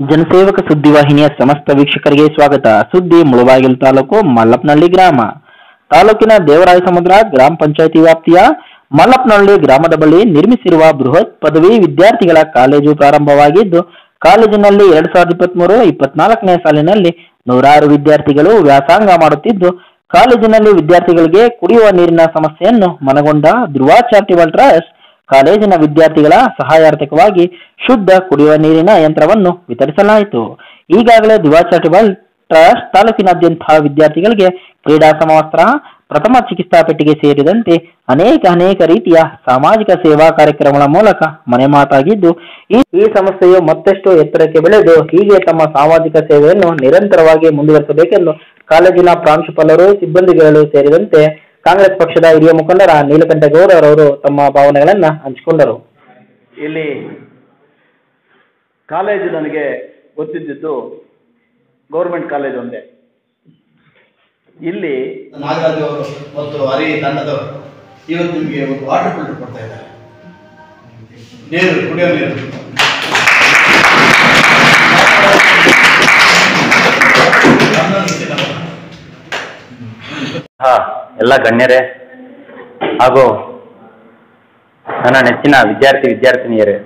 ಜನಸೇವಕ ಸುದ್ದಿವಾಹಿನಿಯ ಸಮಸ್ತ ವೀಕ್ಷಕರಿಗೆ ಸ್ವಾಗತ. ಸುದ್ದಿ ಮುಳಬಾಗಿಲು ತಾಲೂಕು ಮಲ್ಲಪ್ನಹಳ್ಳಿ ಗ್ರಾಮ. ತಾಲೂಕಿನ ದೇವರಾಯ ಸಮುದ್ರ ಗ್ರಾಮ ಪಂಚಾಯಿತಿ ವ್ಯಾಪ್ತಿಯ ಮಲ್ಲಪ್ನಹಳ್ಳಿ ಗ್ರಾಮದ ಬಳಿ ನಿರ್ಮಿಸಿರುವ ಬೃಹತ್ ಪದವಿ ವಿದ್ಯಾರ್ಥಿಗಳ ಕಾಲೇಜು ಪ್ರಾರಂಭವಾಗಿದ್ದು, ಕಾಲೇಜಿನಲ್ಲಿ ಎರಡ್ ಸಾವಿರದ ಇಪ್ಪತ್ಮೂರು ಇಪ್ಪತ್ನಾಲ್ಕನೇ ಸಾಲಿನಲ್ಲಿ ನೂರಾರು ವಿದ್ಯಾರ್ಥಿಗಳು ವ್ಯಾಸಂಗ ಮಾಡುತ್ತಿದ್ದು, ಕಾಲೇಜಿನಲ್ಲಿ ವಿದ್ಯಾರ್ಥಿಗಳಿಗೆ ಕುಡಿಯುವ ನೀರಿನ ಸಮಸ್ಯೆಯನ್ನು ಮನಗೊಂಡ ಧ್ರುವ ಚಾರಿಟಬಲ್ ಟ್ರಸ್ಟ್ ಕಾಲೇಜಿನ ವಿದ್ಯಾರ್ಥಿಗಳ ಸಹಾಯಾರ್ಥಕವಾಗಿ ಶುದ್ಧ ಕುಡಿಯುವ ನೀರಿನ ಯಂತ್ರವನ್ನು ವಿತರಿಸಲಾಯಿತು. ಈಗಾಗಲೇ ದಿವಾ ಚಾರಿಟಬಲ್ ಟ್ರಸ್ಟ್ ತಾಲೂಕಿನಾದ್ಯಂತ ವಿದ್ಯಾರ್ಥಿಗಳಿಗೆ ಕ್ರೀಡಾ ಸಮವಸ್ತ್ರ, ಪ್ರಥಮ ಚಿಕಿತ್ಸಾ ಪೆಟ್ಟಿಗೆ ಸೇರಿದಂತೆ ಅನೇಕ ಅನೇಕ ರೀತಿಯ ಸಾಮಾಜಿಕ ಸೇವಾ ಕಾರ್ಯಕ್ರಮಗಳ ಮೂಲಕ ಮನೆ ಮಾತಾಗಿದ್ದು, ಈ ಸಂಸ್ಥೆಯು ಮತ್ತಷ್ಟು ಎತ್ತರಕ್ಕೆ ಬೆಳೆದು ಹೀಗೆ ತಮ್ಮ ಸಾಮಾಜಿಕ ಸೇವೆಯನ್ನು ನಿರಂತರವಾಗಿ ಮುಂದುವರಿಸಬೇಕೆಂದು ಕಾಲೇಜಿನ ಪ್ರಾಂಶುಪಾಲರು, ಸಿಬ್ಬಂದಿಗಳು ಸೇರಿದಂತೆ ಕಾಂಗ್ರೆಸ್ ಪಕ್ಷದ ಹಿರಿಯ ಮುಖಂಡರ ನೀಲಕಂಠ ಗೌಡರವರು ತಮ್ಮ ಭಾವನೆಗಳನ್ನ ಹಂಚಿಕೊಂಡರು. ಇಲ್ಲಿ ಕಾಲೇಜು ನನಗೆ ಗೊತ್ತಿದ್ದಿದ್ದು ಗೌರ್ಮೆಂಟ್ ಕಾಲೇಜ್ ಒಂದೇ. ಇಲ್ಲಿ ನಾಗರಾಜ್ ಅವರು ಮತ್ತು ಹರಿ ತಂಡದವರು ಇವತ್ತು ನಿಮಗೆ ಒಂದು ವಾಟರ್ ಫಿಲ್ಟರ್ ಕೊಡ್ತಾ ಇದ್ದಾರೆ. ನೀರು ಕುಡಿಯೋ ನೀರು. ಸಹ ಎಲ್ಲ ಗಣ್ಯರೇ. ಹಾಗೂ ನನ್ನ ನೆಚ್ಚಿನ ವಿದ್ಯಾರ್ಥಿ ವಿದ್ಯಾರ್ಥಿನಿಯರೇ.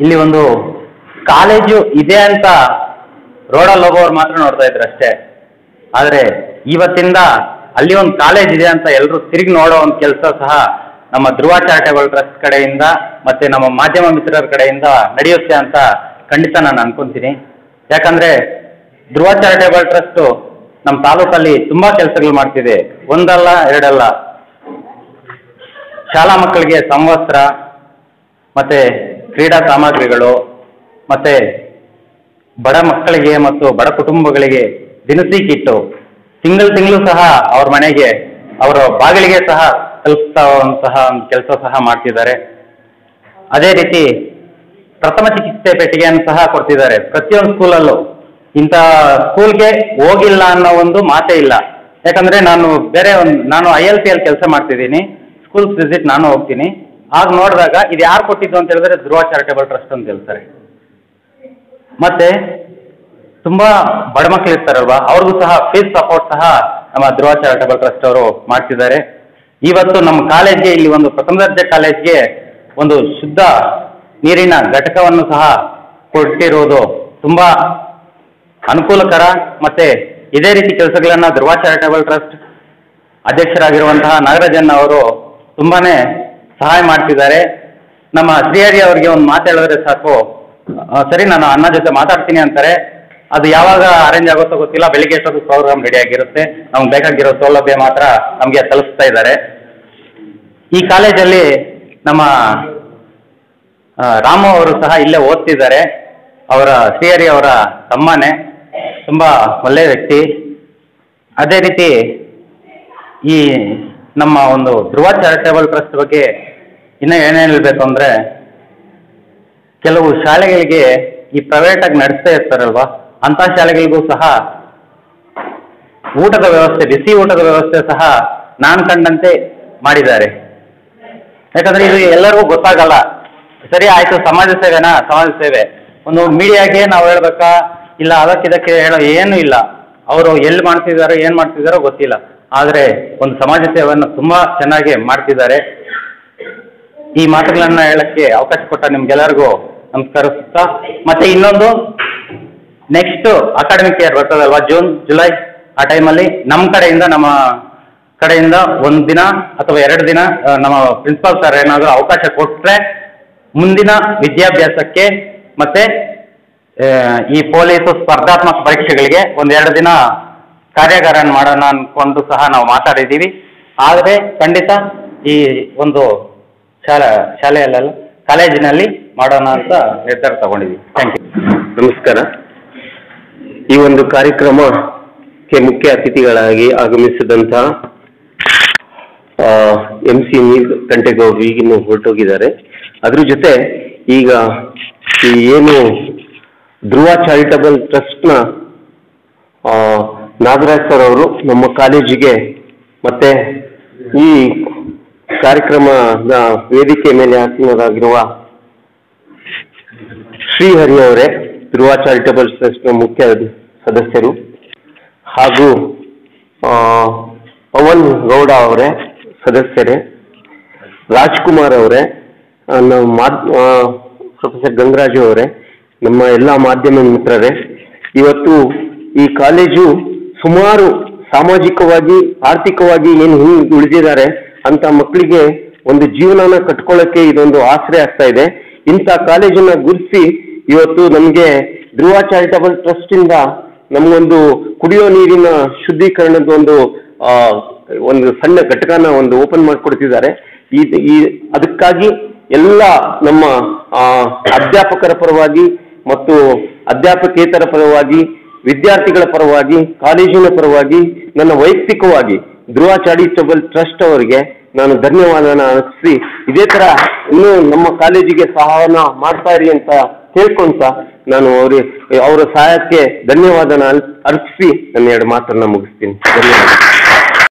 ಇಲ್ಲಿ ಒಂದು ಕಾಲೇಜು ಇದೆ ಅಂತ ರೋಡಲ್ಲಿ ಹೋಗೋರು ಮಾತ್ರ ನೋಡ್ತಾ ಇದ್ರು ಅಷ್ಟೇ. ಆದರೆ ಇವತ್ತಿಂದ ಅಲ್ಲಿ ಒಂದು ಕಾಲೇಜ್ ಇದೆ ಅಂತ ಎಲ್ಲರೂ ತಿರುಗಿ ನೋಡೋ ಒಂದು ಕೆಲಸ ಸಹ ನಮ್ಮ ಧ್ರುವ ಚಾರಿಟೇಬಲ್ ಟ್ರಸ್ಟ್ ಕಡೆಯಿಂದ ಮತ್ತೆ ನಮ್ಮ ಮಾಧ್ಯಮ ಮಿತ್ರರ ಕಡೆಯಿಂದ ನಡೆಯುತ್ತೆ ಅಂತ ಖಂಡಿತ ನಾನು ಅನ್ಕೊಂತೀನಿ. ಯಾಕಂದ್ರೆ ಧ್ರುವ ಚಾರಿಟೇಬಲ್ ಟ್ರಸ್ಟ್ ನಮ್ಮ ತಾಲೂಕಲ್ಲಿ ತುಂಬಾ ಕೆಲಸಗಳು ಮಾಡ್ತಿದೆ. ಒಂದಲ್ಲ, ಎರಡಲ್ಲ. ಶಾಲಾ ಮಕ್ಕಳಿಗೆ ಸಮವಸ್ತ್ರ ಮತ್ತೆ ಕ್ರೀಡಾ ಸಾಮಗ್ರಿಗಳು, ಮತ್ತೆ ಬಡ ಮಕ್ಕಳಿಗೆ ಮತ್ತು ಬಡ ಕುಟುಂಬಗಳಿಗೆ ದಿನಸಿ ಕಿಟ್ಟು. ತಿಂಗಳು ತಿಂಗಳು ಸಹ ಅವ್ರ ಮನೆಗೆ, ಅವರ ಬಾಗಿಲಿಗೆ ಸಹ ತಲುಪಿಸುವಂತಹ ಒಂದು ಕೆಲಸ ಸಹ ಮಾಡ್ತಿದ್ದಾರೆ. ಅದೇ ರೀತಿ ಪ್ರಥಮ ಚಿಕಿತ್ಸೆ ಪೆಟ್ಟಿಗೆಯನ್ನು ಸಹ ಕೊಡ್ತಿದ್ದಾರೆ. ಪ್ರತಿಯೊಂದು ಸ್ಕೂಲಲ್ಲೂ. ಇಂಥ ಸ್ಕೂಲ್ಗೆ ಹೋಗಿಲ್ಲ ಅನ್ನೋ ಒಂದು ಮಾತೇ ಇಲ್ಲ. ಯಾಕಂದ್ರೆ ನಾನು ಬೇರೆ ಒಂದು, ನಾನು ಐ ಎಲ್ ಪಿ ಅಲ್ಲಿ ಕೆಲಸ ಮಾಡ್ತಿದ್ದೀನಿ. ಸ್ಕೂಲ್ಸ್ ವಿಸಿಟ್ ನಾನು ಹೋಗ್ತೀನಿ. ಆಗ ನೋಡಿದಾಗ ಇದು ಯಾರು ಕೊಟ್ಟಿದ್ದು ಅಂತ ಹೇಳಿದ್ರೆ ಧ್ರುವ ಚಾರಿಟೇಬಲ್ ಟ್ರಸ್ಟ್ ಅಂತ ಹೇಳ್ತಾರೆ. ಮತ್ತೆ ತುಂಬಾ ಬಡ ಮಕ್ಕಳು ಇರ್ತಾರಲ್ವಾ? ಅವ್ರಿಗೂ ಸಹ ಫೀಸ್ ಸಪೋರ್ಟ್ ಸಹ ನಮ್ಮ ಧ್ರುವ ಚಾರಿಟೇಬಲ್ ಟ್ರಸ್ಟ್ ಅವರು ಮಾಡ್ತಿದ್ದಾರೆ. ಇವತ್ತು ನಮ್ಮ ಕಾಲೇಜ್ಗೆ ಇಲ್ಲಿ ಒಂದು ಪ್ರಥಮ ದರ್ಜೆ ಕಾಲೇಜ್ಗೆ ಒಂದು ಶುದ್ಧ ನೀರಿನ ಘಟಕವನ್ನು ಸಹ ಕೊಟ್ಟಿರುವುದು ತುಂಬಾ ಅನುಕೂಲಕರ ಮತ್ತೆ ಇದೇ ರೀತಿ ಕೆಲಸಗಳನ್ನ ಧ್ರುವ ಚಾರಿಟೇಬಲ್ ಟ್ರಸ್ಟ್ ಅಧ್ಯಕ್ಷರಾಗಿರುವಂತಹ ನಾಗರಾಜನ್ ಅವರು ತುಂಬಾನೇ ಸಹಾಯ ಮಾಡ್ತಿದ್ದಾರೆ. ನಮ್ಮ ಶ್ರೀಹರಿ ಅವರಿಗೆ ಒಂದು ಮಾತು ಹೇಳಿದ್ರೆ ಸಾಕು. ಸರಿ, ನಾನು ಅಣ್ಣ ಜೊತೆ ಮಾತಾಡ್ತೀನಿ ಅಂತಾರೆ. ಅದು ಯಾವಾಗ ಅರೇಂಜ್ ಆಗುತ್ತೋ ಗೊತ್ತಿಲ್ಲ. ಬೆಳಿಗ್ಗೆ ಎಷ್ಟೊತ್ತು ಪ್ರೋಗ್ರಾಮ್ ರೆಡಿ ಆಗಿರುತ್ತೆ. ನಮ್ಗೆ ಬೇಕಾಗಿರೋ ಸೌಲಭ್ಯ ಮಾತ್ರ ನಮಗೆ ತಲುಪಿಸ್ತಾ ಇದ್ದಾರೆ. ಈ ಕಾಲೇಜಲ್ಲಿ ನಮ್ಮ ರಾಮು ಅವರು ಸಹ ಇಲ್ಲೇ ಓದ್ತಿದ್ದಾರೆ. ಅವರ ಶ್ರೀಹರಿ ಅವರ ತಮ್ಮನೇ. ತುಂಬಾ ಒಳ್ಳೆಯ ವ್ಯಕ್ತಿ. ಅದೇ ರೀತಿ ಈ ನಮ್ಮ ಒಂದು ಧ್ರುವ ಚಾರಿಟೇಬಲ್ ಟ್ರಸ್ಟ್ ಬಗ್ಗೆ ಇನ್ನೂ ಏನೇನು ಹೇಳಬೇಕು ಅಂದರೆ ಕೆಲವು ಶಾಲೆಗಳಿಗೆ ಈ ಪ್ರೈವೇಟಾಗಿ ನಡೆಸ್ತಾ ಇರ್ತಾರಲ್ವಾ? ಅಂಥ ಶಾಲೆಗಳಿಗೂ ಸಹ ಊಟದ ವ್ಯವಸ್ಥೆ, ಬಿಸಿ ಊಟದ ವ್ಯವಸ್ಥೆ ಸಹ ನಾನು ಕಂಡಂತೆ ಮಾಡಿದ್ದಾರೆ. ಯಾಕಂದ್ರೆ ಇದು ಎಲ್ಲರಿಗೂ ಗೊತ್ತಾಗಲ್ಲ. ಸರಿ, ಆಯ್ತು, ಸಮಾಜ ಸೇವೆನಾ? ಸಮಾಜ ಸೇವೆ. ಒಂದು ಮೀಡಿಯಾಗೆ ನಾವು ಹೇಳ್ಬೇಕಾ ಇಲ್ಲ ಅದಕ್ಕಿದಕ್ಕೆ ಹೇಳೋ ಏನೂ ಇಲ್ಲ. ಅವರು ಎಲ್ಲಿ ಮಾಡ್ತಿದ್ದಾರೋ, ಏನು ಮಾಡ್ತಿದ್ದಾರೋ ಗೊತ್ತಿಲ್ಲ. ಆದರೆ ಒಂದು ಸಮಾಜ ಸೇವೆಯನ್ನು ತುಂಬಾ ಚೆನ್ನಾಗಿ ಮಾಡ್ತಿದ್ದಾರೆ. ಈ ಮಾತುಗಳನ್ನ ಹೇಳಕ್ಕೆ ಅವಕಾಶ ಕೊಟ್ಟ ನಿಮ್ಗೆಲ್ಲರಿಗೂ ನಮಸ್ಕರಿಸ್ತಾ ಮತ್ತೆ ಇನ್ನೊಂದು ನೆಕ್ಸ್ಟ್ ಅಕಾಡೆಮಿಕ್ ಇಯರ್ ಬರ್ತದಲ್ವಾ ಜೂನ್ ಜುಲೈ ಆ ಟೈಮಲ್ಲಿ ನಮ್ಮ ಕಡೆಯಿಂದ ನಮ್ಮ ಕಡೆಯಿಂದ ಒಂದು ದಿನ ಅಥವಾ ಎರಡು ದಿನ ನಮ್ಮ ಪ್ರಿನ್ಸಿಪಾಲ್ ಸರ್ ಏನಾದರೂ ಅವಕಾಶ ಕೊಟ್ಟರೆ ಮುಂದಿನ ವಿದ್ಯಾಭ್ಯಾಸಕ್ಕೆ ಮತ್ತೆ ಈ ಪೊಲೀಸು ಸ್ಪರ್ಧಾತ್ಮಕ ಪರೀಕ್ಷೆಗಳಿಗೆ ಒಂದೆರಡು ದಿನ ಕಾರ್ಯಾಗಾರ ಮಾಡೋಣ ಅನ್ಕೊಂಡು ಸಹ ನಾವು ಮಾತಾಡಿದ್ದೀವಿ. ಆದರೆ ಖಂಡಿತ ಈ ಒಂದು ಶಾಲಾ, ಶಾಲೆಯಲ್ಲೆಲ್ಲ ಕಾಲೇಜಿನಲ್ಲಿ ಮಾಡೋಣ ಅಂತ ನಿರ್ಧಾರ ತಗೊಂಡಿದ್ದೀವಿ. ಥ್ಯಾಂಕ್ ಯು ನಮಸ್ಕಾರ. ಈ ಒಂದು ಕಾರ್ಯಕ್ರಮಕ್ಕೆ ಮುಖ್ಯ ಅತಿಥಿಗಳಾಗಿ ಆಗಮಿಸಿದಂತಹ ಎಂ ಸಿ ನೀಲಕಂಠೇಗೌಡರು ಈಗಿನ್ನು ಹೊರಟೋಗಿದ್ದಾರೆ. ಅದ್ರ ಜೊತೆ ಈಗ ಏನು ಧ್ರುವ ಚಾರಿಟಬಲ್ ಟ್ರಸ್ಟ್ನ ನಾಗರಾಜ್ ಸರ್ ಅವರು ನಮ್ಮ ಕಾಲೇಜಿಗೆ ಮತ್ತೆ ಈ ಕಾರ್ಯಕ್ರಮದ ವೇದಿಕೆ ಮೇಲೆ ಹಾಕಿರೋದಾಗಿರುವ ಶ್ರೀಹರಿ ಅವರೇ ಧ್ರುವ ಚಾರಿಟಬಲ್ ಟ್ರಸ್ಟ್ನ ಮುಖ್ಯ ಸದಸ್ಯರು ಹಾಗೂ ಪವನ್ ಗೌಡ ಅವರೇ ಸದಸ್ಯರೇ, ರಾಜ್ಕುಮಾರ್ ಅವರೇ ನಮ್ಮ ಪ್ರೊಫೆಸರ್ ಗಂಗರಾಜು ಅವರೇ ನಮ್ಮ ಎಲ್ಲ ಮಾಧ್ಯಮ ಮಿತ್ರರೇ, ಇವತ್ತು ಈ ಕಾಲೇಜು ಸುಮಾರು ಸಾಮಾಜಿಕವಾಗಿ, ಆರ್ಥಿಕವಾಗಿ ಏನು ಉಳಿದಿದ್ದಾರೆ ಅಂತ ಮಕ್ಕಳಿಗೆ ಒಂದು ಜೀವನನ ಕಟ್ಕೊಳ್ಳೋಕೆ ಇದೊಂದು ಆಸರೆ ಆಗ್ತಾ ಇದೆ. ಇಂಥ ಕಾಲೇಜನ್ನ ಗುರುತಿಸಿ ಇವತ್ತು ನಮಗೆ ಧ್ರುವ ಚಾರಿಟಬಲ್ ಟ್ರಸ್ಟ್ ಇಂದ ನಮಗೊಂದು ಕುಡಿಯೋ ನೀರಿನ ಶುದ್ಧೀಕರಣದ ಒಂದು ಒಂದು ಸಣ್ಣ ಘಟಕನ ಒಂದು ಓಪನ್ ಮಾಡಿಕೊಡ್ತಿದ್ದಾರೆ. ಈ ಅದಕ್ಕಾಗಿ ಎಲ್ಲ ನಮ್ಮ ಅಧ್ಯಾಪಕರ ಪರವಾಗಿ ಮತ್ತು ಅಧ್ಯಾಪಕೇತರ ಪರವಾಗಿ, ವಿದ್ಯಾರ್ಥಿಗಳ ಪರವಾಗಿ, ಕಾಲೇಜಿನ ಪರವಾಗಿ, ನನ್ನ ವೈಯಕ್ತಿಕವಾಗಿ ಧ್ರುವ ಚಾರಿಟಬಲ್ ಟ್ರಸ್ಟ್ ಅವರಿಗೆ ನಾನು ಧನ್ಯವಾದನ ಅರ್ಪಿಸಿ, ಇದೇ ತರ ಇನ್ನೂ ನಮ್ಮ ಕಾಲೇಜಿಗೆ ಸಹಾಯನ ಮಾಡ್ತಾ ಇರಿ ಅಂತ ಕೇಳ್ಕೊಂತ ನಾನು ಅವ್ರಿಗೆ, ಅವರ ಸಹಾಯಕ್ಕೆ ಧನ್ಯವಾದನ ಅರ್ಪಿಸಿ, ನನ್ನ ಎರಡು ಮಾತನ್ನ ಮುಗಿಸ್ತೀನಿ. ಧನ್ಯವಾದ.